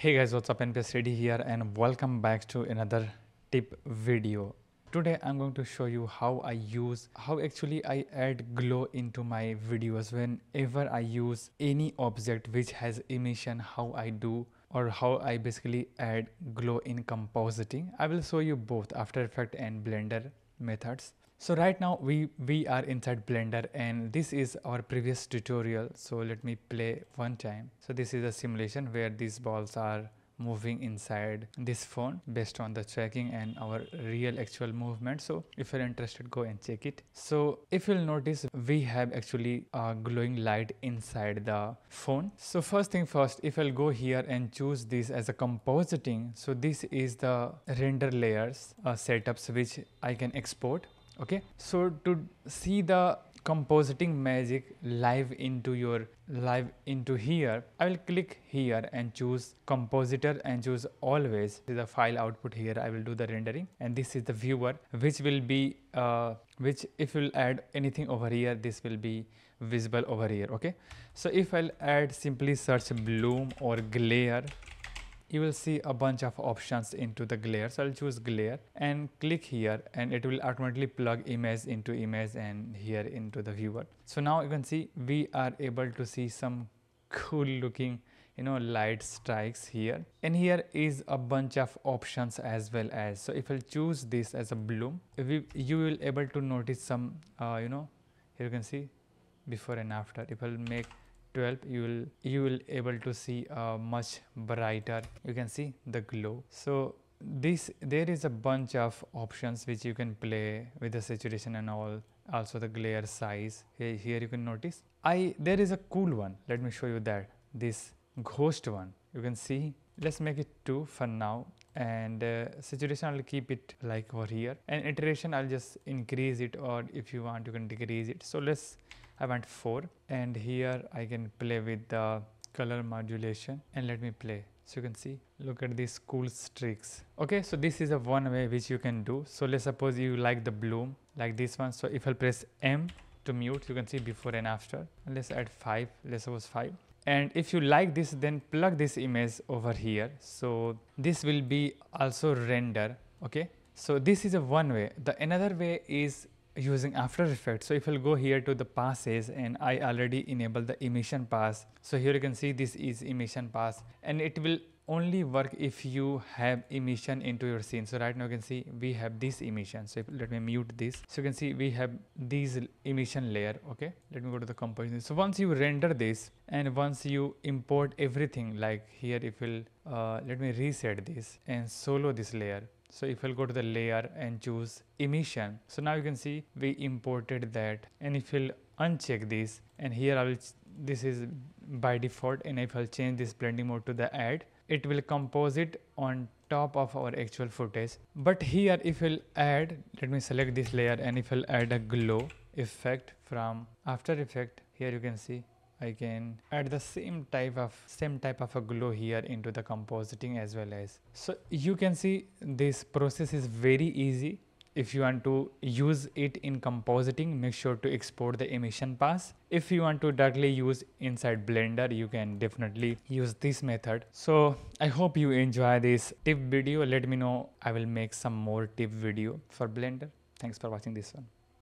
Hey guys, what's up? NPS 3D here and welcome back to another tip video. Today I'm going to show you how I use, how actually I add glow into my videos whenever I use any object which has emission, how I do or how I basically add glow in compositing. I will show you both After Effects and Blender methods. So right now we, we are inside Blender and this is our previous tutorial. So let me play one time. So this is a simulation where these balls are moving inside this phone based on the tracking and our real actual movement so if you're interested go and check it so if you'll notice we have actually a glowing light inside the phone so first thing first if i'll go here and choose this as a compositing so this is the render layers uh, setups which i can export okay? So to see the compositing magic live into your live into here i will click here and choose compositor and choose always. The file output here. I will do the rendering. And this is the viewer which will be uh, which if you'll add anything over here this will be visible over here. Okay? So if i'll add simply search bloom or glare you will see a bunch of options into the glare. So i'll choose glare and click here and it will automatically plug image into image and here into the viewer. So now you can see we are able to see some cool looking you know light strikes here. And here is a bunch of options as well as so if i choose this as a bloom we, you will able to notice some uh, you know here you can see before and after. If i'll make 12 you will you will able to see a much brighter you can see the glow. So this there is a bunch of options which you can play with the saturation and all also the glare size. Here, here you can notice. I there is a cool one. Let me show you that. This ghost one. You can see. Let's make it 2 for now. And uh, saturation I'll keep it like over here. And iteration I'll just increase it or if you want you can decrease it. So let's I want 4 and here I can play with the color modulation and let me play. So you can see look at these cool streaks. Okay so this is a one way which you can do. So let's suppose you like the bloom like this one. So if I press M to mute you can see before and after. And let's add 5 let's suppose 5 and if you like this then plug this image over here. So this will be also render. Okay so this is a one way. The another way is using After Effects. So if I'll go here to the passes and I already enable the emission pass. So here you can see this is emission pass and it will only work if you have emission into your scene. So right now you can see we have this emission. So if, let me mute this. So you can see we have these emission layer. Okay. Let me go to the composition. So once you render this and once you import everything like here if you'll uh, let me reset this and solo this layer so if I'll go to the layer and choose emission, so now you can see we imported that and if you'll uncheck this and here I will, this is by default and if I'll change this blending mode to the add, it will compose it on top of our actual footage. But here if we'll add, let me select this layer and if I'll add a glow effect from After Effect, here you can see I can add the same type of same type of a glow here into the compositing as well as. So you can see this process is very easy. If you want to use it in compositing, make sure to export the emission pass. If you want to directly use inside Blender, you can definitely use this method. So I hope you enjoy this tip video. Let me know. I will make some more tip video for Blender. Thanks for watching this one.